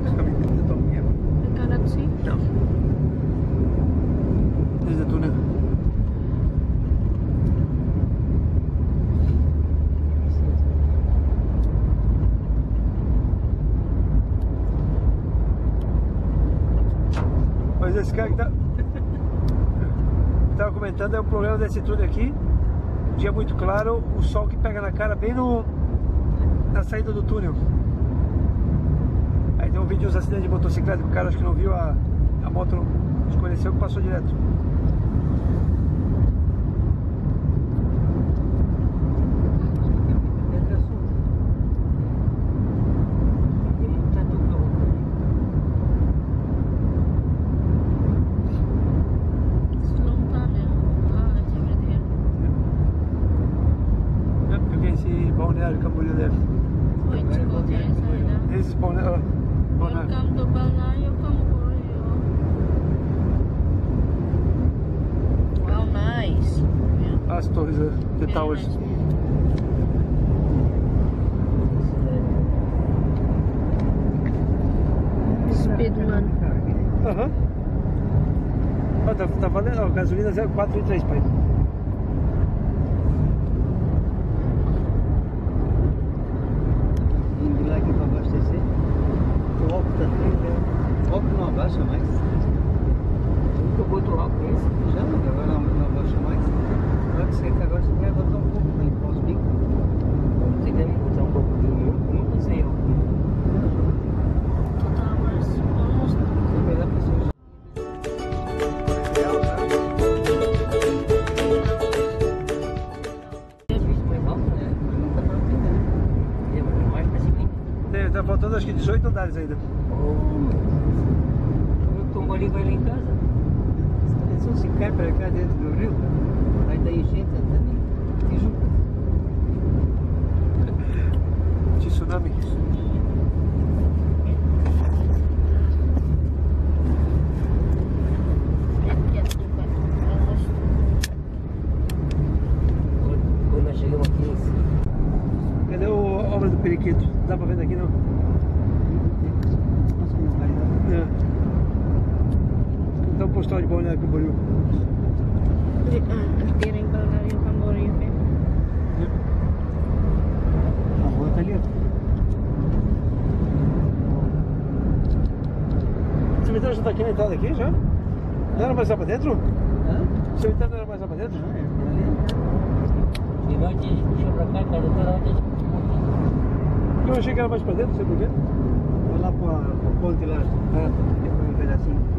Caminhonete de Tom. Eu quero que sim. Não. Desde tu, né? Mas esse cara que tá. Estava comentando é o problema desse túnel aqui. Dia muito claro, o sol que pega na cara bem no na saída do túnel. Vídeo de uns acidentes de motocicleta o cara acho que não viu a, a moto não desconheceu que passou direto. Isso não tá mesmo. Ah, esse verdadeiro. É porque esse balneário Camboriú deve. Oi, te contei essa aí, Esses balneários. balneário. Welcome to Balneário Camboriú. Wow, nice. Torres, uh, the towers. Speedman. Aham. Ó, tá, tá valendo, ó, gasolina 0,4 pai. 18 andares ainda. O tombo ali vai lá em casa. Se se cai para cá dentro do rio, vai dar enchente até Tijuca. Tsunami. Almost. Quando nós chegamos aqui, Cadê o a obra do periquito? Dá pra ver daqui não? É. Dá um postal de balneário Camboriú. Tira em Balneário Camboriú. a rua tá ali, ó. O cemitério já tá aqui na entrada aqui já? Não era mais lá pra dentro? Hã? O cemitério não era mais lá pra dentro? Não, é por ali. Chegou aqui, a gente puxou pra cá, cara, a gente Eu achei que era mais pra dentro, não sei porquê. Vai lá pra, pra ponte lá. Ah. Depois um pedacinho.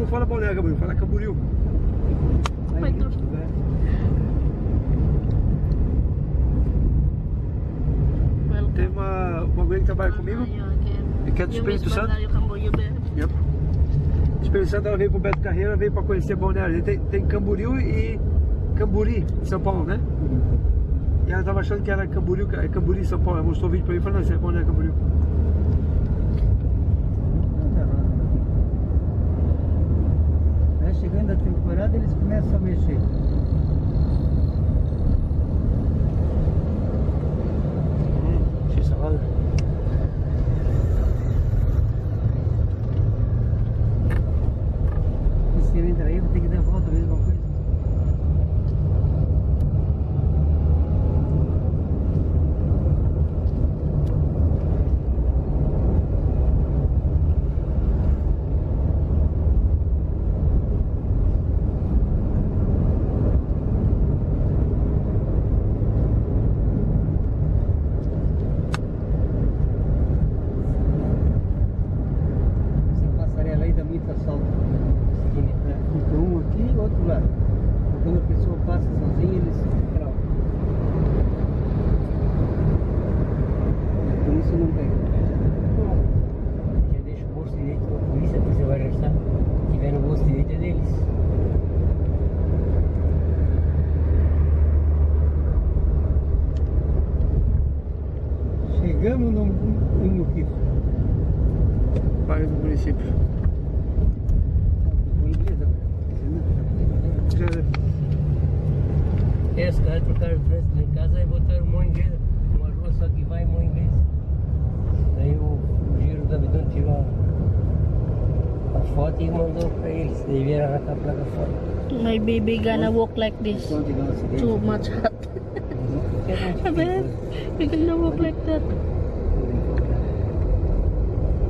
Não fala Balneário Camboriú, fala Camboriú. Tem uma, uma mulher que trabalha comigo. E que é do Espírito Santo. Yep. Espírito Santo ela veio pro Beto Carreira, veio pra conhecer Balneário. Tem, tem Camboriú e Camburi, em São Paulo, né? E ela tava achando que era Camboriú, é Camburi, São Paulo. Ela mostrou o vídeo pra mim e falou, não, isso é Balneário Camboriú. Eles começam a mexer. Chegamos no, no Muquifo. Bairro do município. É, os caras trocaram o trânsito lá em casa e botaram mão inglesa. Uma rua só que vai mão inglesa. Daí o, o Giro da Bidon tirou a, a foto e mandou pra eles. Daí vieram arrancar a placa fora. My baby gonna walk like this. Too much hot. Abe, fica- you gonna walk like that.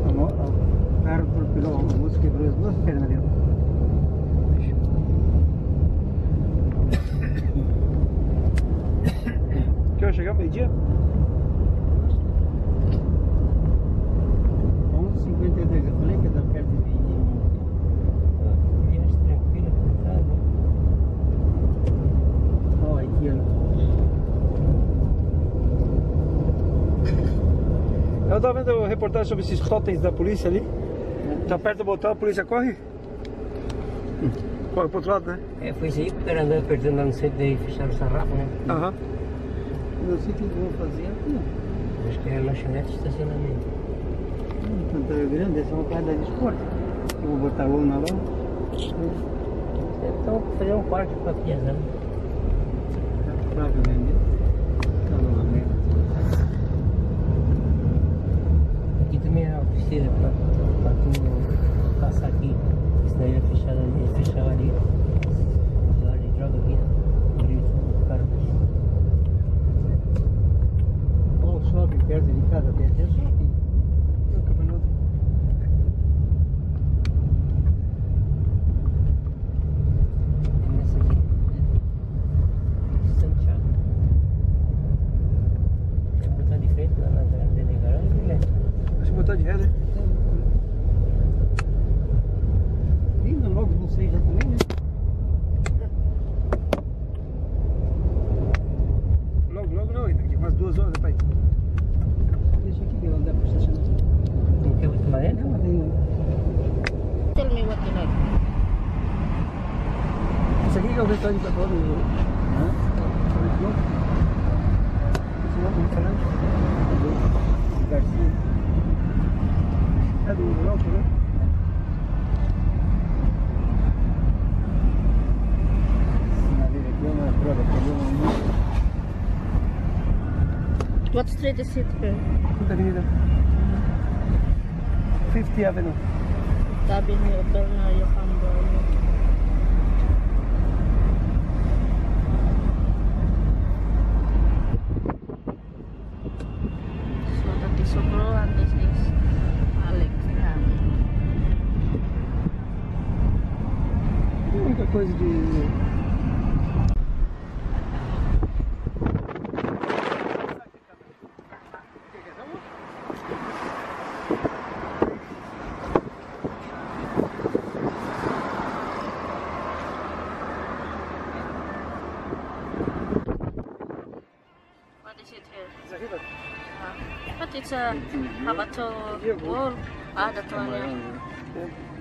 A mo- O carro atropelou a moça, quebrou as duas pernas dele. Que hora chegar? Meio-dia? 11h52, eu falei que ia dar perto de tranquila, tá, né? Aqui, ó. Eu tava vendo reportagem sobre esses totens da polícia ali. Tá perto do botão, a polícia corre? Corre pro outro lado, né? É, foi isso aí que o cara andou apertando lá no centro, daí fecharam o sarrafo, né? Aham. Eu sei o que eu vou fazer aqui, ó. Acho que era lanchonete de estacionamento. Quanto é grande, essa é uma quadra de esporte. Eu vou botar lona lá. Então, fazer um parque pra piazão. Provavelmente. Tá numa merda. Aqui também é a oficina pra, pra tu passar aqui. Senão ia fechar ali, ia fechar ali. Lugar de droga aqui, né? Abrir o cara. Olha o shopping perto de casa, tem até shopping. No campeonato. É nessa aqui. Santiago. Quer botar de frente lá na garagem da garagem, né? Deixa eu botar de ré, né? Vindo logo vocês já também, né? Logo, logo não, ainda. Daqui umas duas horas, né, pai? Deixa aqui que ela dá pra estacionar. Não quer botar lá dentro? Não, mas tem. Tell me what you like. Esse aqui que é o restaurante da Paulo. Hã? Esse nome, restaurante. Garcia. É do Ronaldo, né? Sinaleira aqui é uma droga, pegou uma multa. What street is it here? Quinta Avenida. 50 Avenue. Sabi ni Bernardo Cambron. Habatour, Adatona.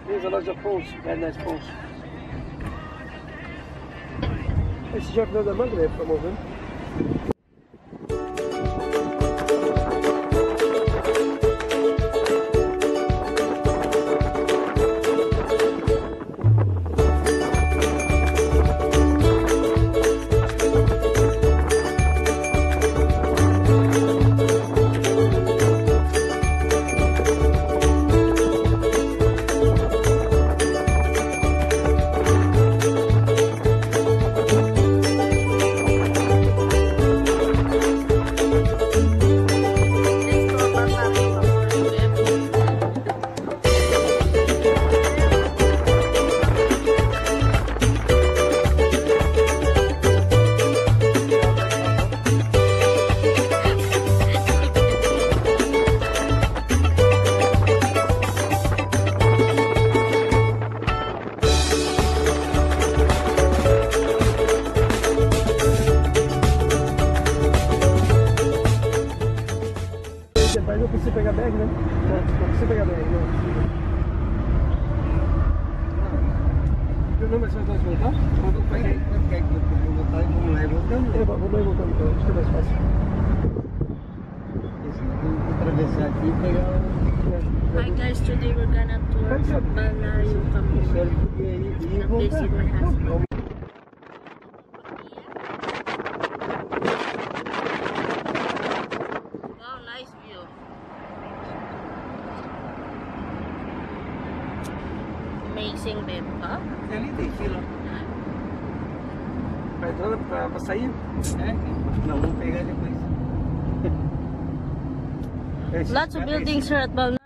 There's a lot of falls, very nice falls. E sıcaklığı da Maghreb tam o गली देखी लो पेट्रोल बस सही है ना वो पेगा जो कोई Lots of buildings here at Balna.